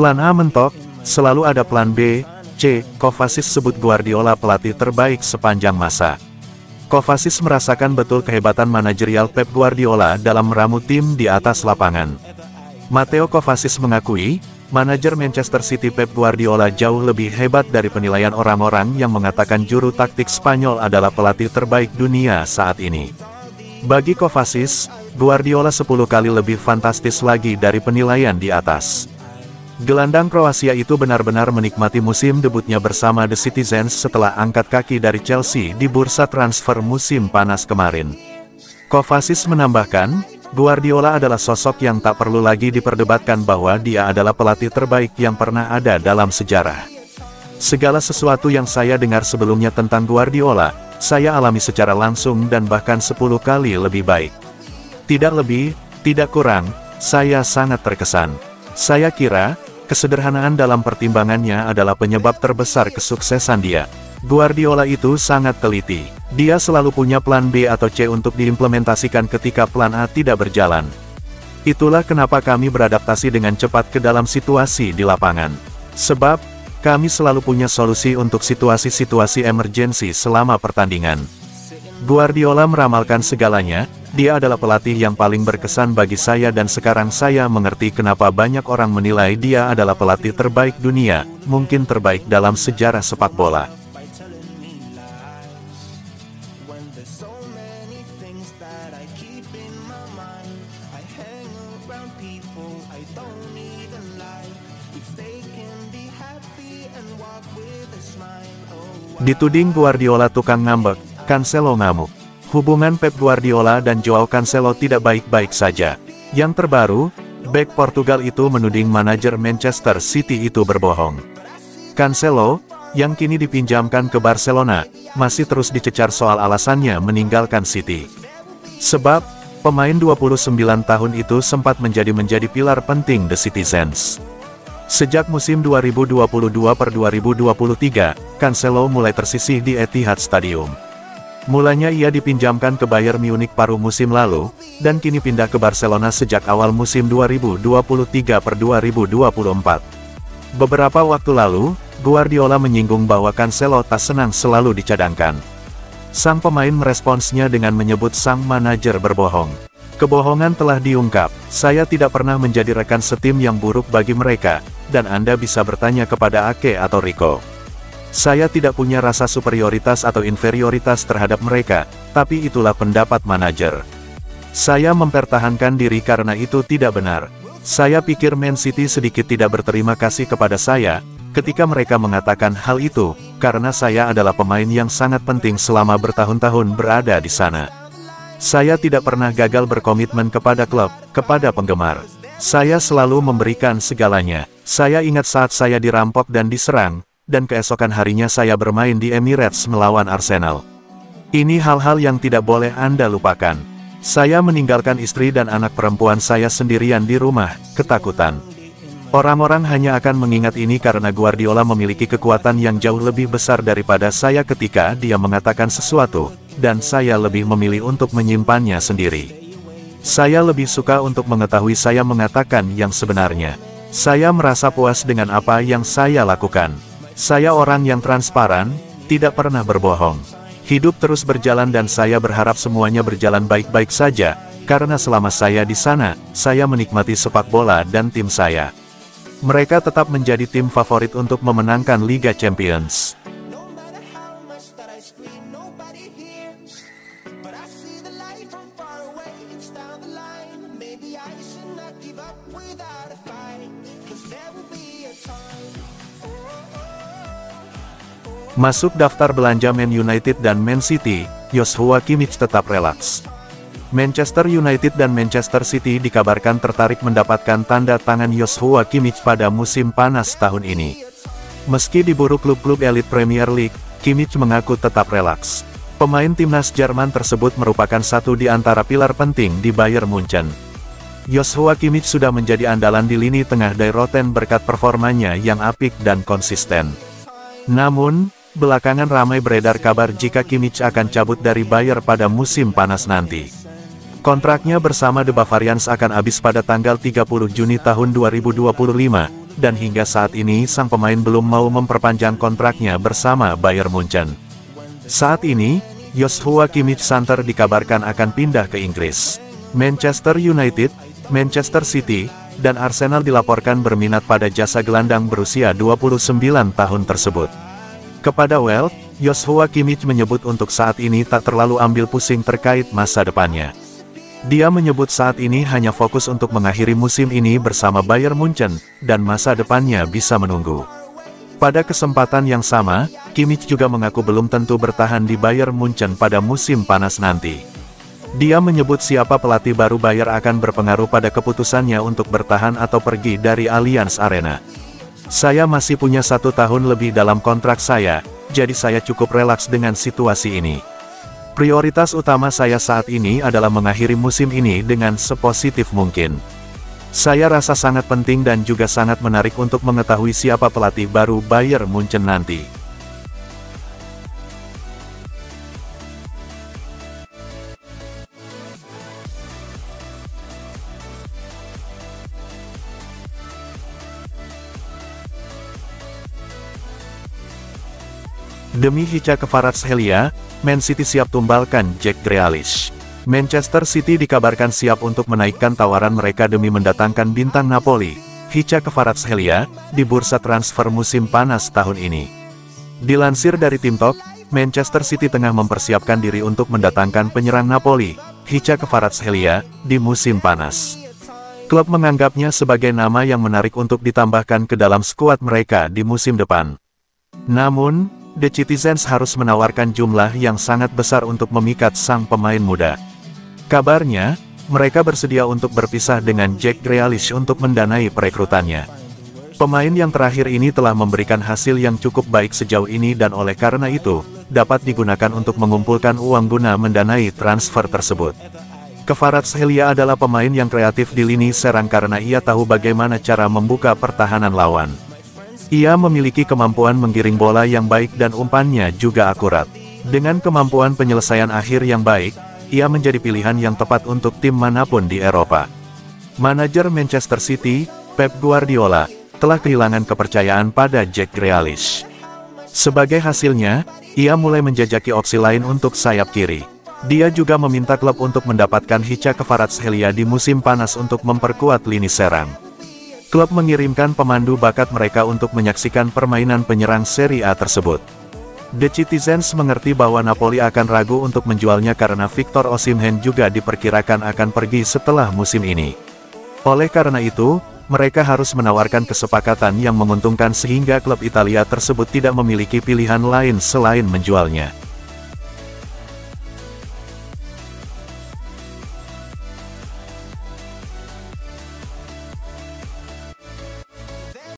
Plan A mentok, selalu ada plan B, C, Kovacic sebut Guardiola pelatih terbaik sepanjang masa. Kovacic merasakan betul kehebatan manajerial Pep Guardiola dalam meramu tim di atas lapangan. Matteo Kovacic mengakui, manajer Manchester City Pep Guardiola jauh lebih hebat dari penilaian orang-orang yang mengatakan juru taktik Spanyol adalah pelatih terbaik dunia saat ini. Bagi Kovacic, Guardiola 10 kali lebih fantastis lagi dari penilaian di atas. Gelandang Kroasia itu benar-benar menikmati musim debutnya bersama The Citizens setelah angkat kaki dari Chelsea di bursa transfer musim panas kemarin. Kovacic menambahkan, Guardiola adalah sosok yang tak perlu lagi diperdebatkan bahwa dia adalah pelatih terbaik yang pernah ada dalam sejarah. Segala sesuatu yang saya dengar sebelumnya tentang Guardiola, saya alami secara langsung dan bahkan 10 kali lebih baik. Tidak lebih, tidak kurang, saya sangat terkesan. Saya kira, Kesederhanaan dalam pertimbangannya adalah penyebab terbesar kesuksesan dia. Guardiola itu sangat teliti. Dia selalu punya plan B atau C untuk diimplementasikan ketika plan A tidak berjalan. Itulah kenapa kami beradaptasi dengan cepat ke dalam situasi di lapangan. Sebab, kami selalu punya solusi untuk situasi-situasi emergensi selama pertandingan. Guardiola meramalkan segalanya, dia adalah pelatih yang paling berkesan bagi saya dan sekarang saya mengerti kenapa banyak orang menilai dia adalah pelatih terbaik dunia, mungkin terbaik dalam sejarah sepak bola. Dituding Guardiola tukang ngambek, Cancelo ngamuk. Hubungan Pep Guardiola dan Joao Cancelo tidak baik-baik saja. Yang terbaru, bek Portugal itu menuding manajer Manchester City itu berbohong. Cancelo, yang kini dipinjamkan ke Barcelona, masih terus dicecar soal alasannya meninggalkan City. Sebab, pemain 29 tahun itu sempat menjadi-menjadi pilar penting The Citizens. Sejak musim 2022 per 2023, Cancelo mulai tersisih di Etihad Stadium. Mulanya ia dipinjamkan ke Bayern Munich paruh musim lalu, dan kini pindah ke Barcelona sejak awal musim 2023 per 2024. Beberapa waktu lalu, Guardiola menyinggung bahwa Cancelo tak senang selalu dicadangkan. Sang pemain meresponsnya dengan menyebut sang manajer berbohong. Kebohongan telah diungkap, saya tidak pernah menjadi rekan setim yang buruk bagi mereka, dan Anda bisa bertanya kepada Ake atau Rico. Saya tidak punya rasa superioritas atau inferioritas terhadap mereka, tapi itulah pendapat manajer. Saya mempertahankan diri karena itu tidak benar. Saya pikir Man City sedikit tidak berterima kasih kepada saya, ketika mereka mengatakan hal itu, karena saya adalah pemain yang sangat penting selama bertahun-tahun berada di sana. Saya tidak pernah gagal berkomitmen kepada klub, kepada penggemar. Saya selalu memberikan segalanya. Saya ingat saat saya dirampok dan diserang, dan keesokan harinya saya bermain di Emirates melawan Arsenal. Ini hal-hal yang tidak boleh Anda lupakan. Saya meninggalkan istri dan anak perempuan saya sendirian di rumah, ketakutan. Orang-orang hanya akan mengingat ini karena Guardiola memiliki kekuatan yang jauh lebih besar daripada saya ketika dia mengatakan sesuatu, dan saya lebih memilih untuk menyimpannya sendiri. Saya lebih suka untuk mengetahui saya mengatakan yang sebenarnya. Saya merasa puas dengan apa yang saya lakukan. Saya orang yang transparan, tidak pernah berbohong. Hidup terus berjalan dan saya berharap semuanya berjalan baik-baik saja, karena selama saya di sana, saya menikmati sepak bola dan tim saya. Mereka tetap menjadi tim favorit untuk memenangkan Liga Champions. Masuk daftar belanja Man United dan Man City, Joshua Kimmich tetap relaks. Manchester United dan Manchester City dikabarkan tertarik mendapatkan tanda tangan Joshua Kimmich pada musim panas tahun ini. Meski diburu klub-klub elit Premier League, Kimmich mengaku tetap relaks. Pemain timnas Jerman tersebut merupakan satu di antara pilar penting di Bayern Munchen. Joshua Kimmich sudah menjadi andalan di lini tengah Dairoten berkat performanya yang apik dan konsisten. Namun, Belakangan ramai beredar kabar jika Kimmich akan cabut dari Bayer pada musim panas nanti. Kontraknya bersama The Bavarians akan habis pada tanggal 30 Juni tahun 2025, dan hingga saat ini sang pemain belum mau memperpanjang kontraknya bersama Bayern Munchen. Saat ini, Joshua Kimmich Santer dikabarkan akan pindah ke Inggris. Manchester United, Manchester City, dan Arsenal dilaporkan berminat pada jasa gelandang berusia 29 tahun tersebut. Kepada Well, Joshua Kimmich menyebut untuk saat ini tak terlalu ambil pusing terkait masa depannya. Dia menyebut saat ini hanya fokus untuk mengakhiri musim ini bersama Bayern Munchen, dan masa depannya bisa menunggu. Pada kesempatan yang sama, Kimmich juga mengaku belum tentu bertahan di Bayern Munchen pada musim panas nanti. Dia menyebut siapa pelatih baru Bayern akan berpengaruh pada keputusannya untuk bertahan atau pergi dari Allianz Arena. Saya masih punya satu tahun lebih dalam kontrak saya, jadi saya cukup relaks dengan situasi ini. Prioritas utama saya saat ini adalah mengakhiri musim ini dengan sepositif mungkin. Saya rasa sangat penting dan juga sangat menarik untuk mengetahui siapa pelatih baru Bayern Munchen nanti. Demi Hica Kvaratskhelia, Man City siap tumbalkan Jack Grealish. Manchester City dikabarkan siap untuk menaikkan tawaran mereka demi mendatangkan bintang Napoli, Hica Kvaratskhelia, di bursa transfer musim panas tahun ini. Dilansir dari tim Talk, Manchester City tengah mempersiapkan diri untuk mendatangkan penyerang Napoli, Hica Kvaratskhelia, di musim panas. Klub menganggapnya sebagai nama yang menarik untuk ditambahkan ke dalam skuad mereka di musim depan. Namun, The Citizens harus menawarkan jumlah yang sangat besar untuk memikat sang pemain muda. Kabarnya, mereka bersedia untuk berpisah dengan Jack Grealish untuk mendanai perekrutannya. Pemain yang terakhir ini telah memberikan hasil yang cukup baik sejauh ini dan oleh karena itu, dapat digunakan untuk mengumpulkan uang guna mendanai transfer tersebut. Kvaratskhelia adalah pemain yang kreatif di lini serang karena ia tahu bagaimana cara membuka pertahanan lawan. Ia memiliki kemampuan menggiring bola yang baik dan umpannya juga akurat. Dengan kemampuan penyelesaian akhir yang baik, ia menjadi pilihan yang tepat untuk tim mana pun di Eropa. Manajer Manchester City, Pep Guardiola, telah kehilangan kepercayaan pada Jack Grealish. Sebagai hasilnya, ia mulai menjajaki opsi lain untuk sayap kiri. Dia juga meminta klub untuk mendapatkan Hica Kvaratskhelia di musim panas untuk memperkuat lini serang. Klub mengirimkan pemandu bakat mereka untuk menyaksikan permainan penyerang Serie A tersebut. The Citizens mengerti bahwa Napoli akan ragu untuk menjualnya karena Victor Osimhen juga diperkirakan akan pergi setelah musim ini. Oleh karena itu, mereka harus menawarkan kesepakatan yang menguntungkan sehingga klub Italia tersebut tidak memiliki pilihan lain selain menjualnya.